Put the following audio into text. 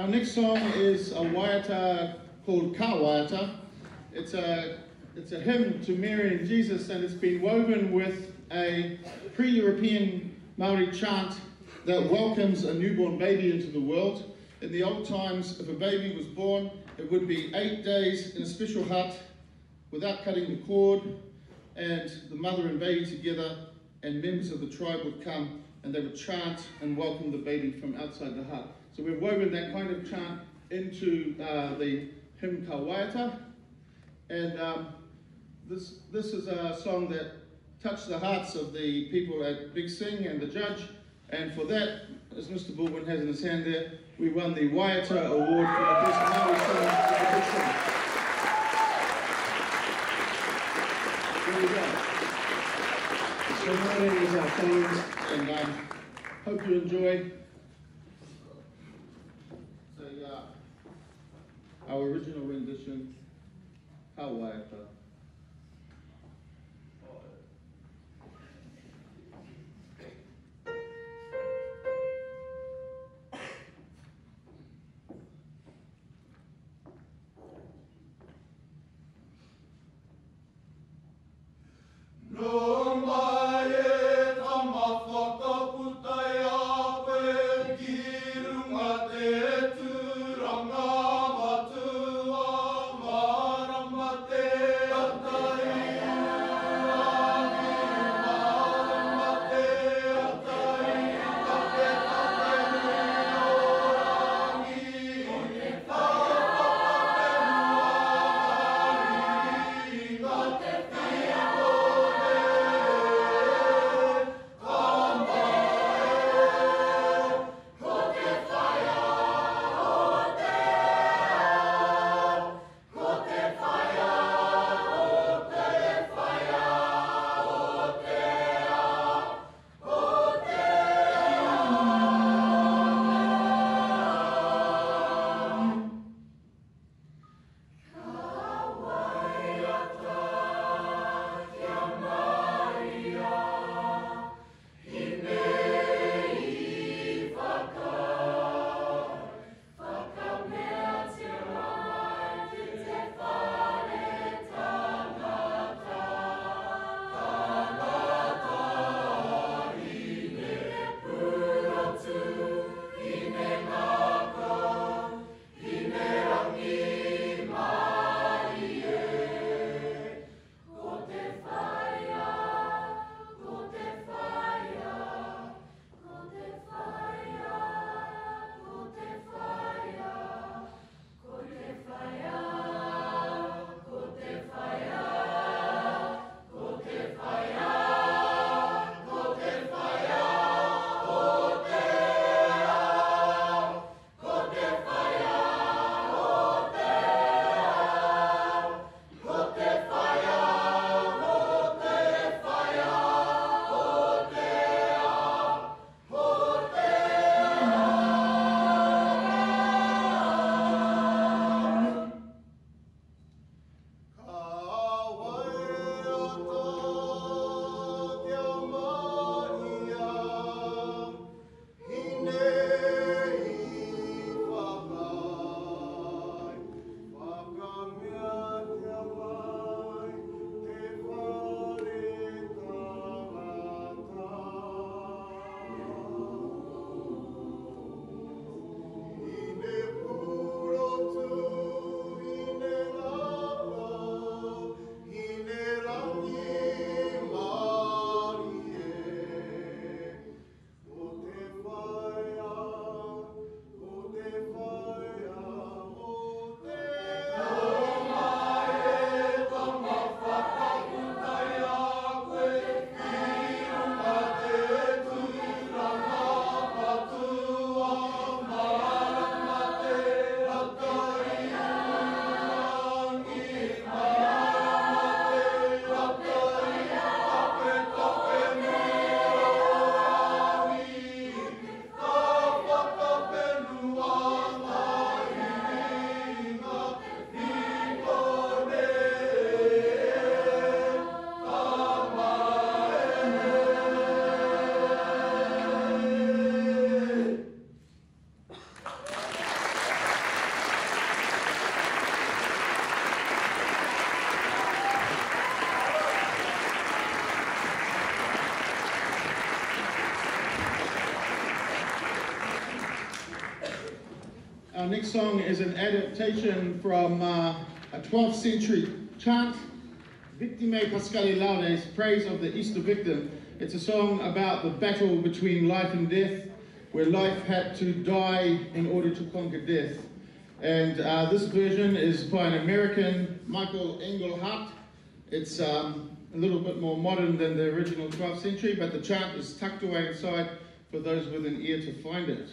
Our next song is a waiata called Ka Waiata. It's a, it's a hymn to Mary and Jesus, and it's been woven with a pre-European Maori chant that welcomes a newborn baby into the world. In the old times, if a baby was born, it would be eight days in a special hut without cutting the cord, and the mother and baby together, and members of the tribe would come and they would chant and welcome the baby from outside the hut. So we've woven that kind of chant into uh, the hymn Ka Waiata. And um, this, this is a song that touched the hearts of the people at Big Sing and the judge. And for that, as Mr. Baldwin has in his hand there, we won the Waiata Award for the best Maori song at Big Sing. There we go. So my is our and um, hope you enjoy the, uh, our original rendition, Ka Waiata. Next song is an adaptation from uh, a 12th century chant, Victimae Paschali Laudes, Praise of the Easter Victim. It's a song about the battle between life and death, where life had to die in order to conquer death. And uh, this version is by an American, Michael Engelhardt. It's um, a little bit more modern than the original 12th century, but the chant is tucked away inside for those with an ear to find it.